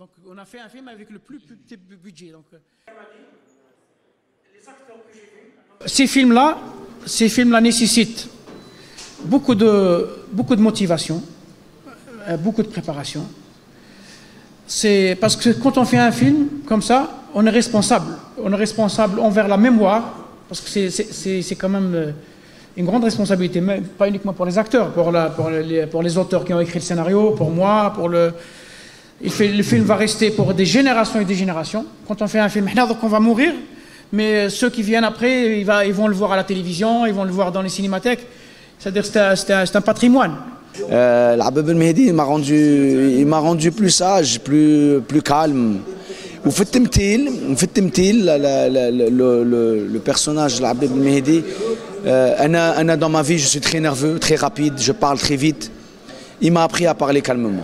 donc on a fait un film avec le plus petit bu- budget. Euh. Ces films-là, ces films-là nécessitent beaucoup de, motivation, euh, beaucoup de préparation. C'est parce que quand on fait un film comme ça, on est responsable. On est responsable envers la mémoire, parce que c'est- quand même euh, une grande responsabilité, même pas uniquement pour les acteurs, pour les auteurs qui ont écrit le scénario, pour moi, pour le Il fait, le film va rester pour des générations et des générations. Quand on fait un film, donc on va mourir, mais ceux qui viennent après, ils, va- ils vont le voir à la télévision, ils vont le voir dans les cinémathèques. C'est-à-dire que c'est un- c'est un, c'est un patrimoine. Euh, L'Abab El Mehdi il m'a rendu, il m'a rendu plus sage, plus, plus calme. وفي التمثيل في التمثيل لا- لا- لا- le, le, le personnage de l'Abab El Mehdi euh, أنا أنا dans ma vie je suis très nerveux, très rapide, je parle très vite. Il m'a appris à parler calmement.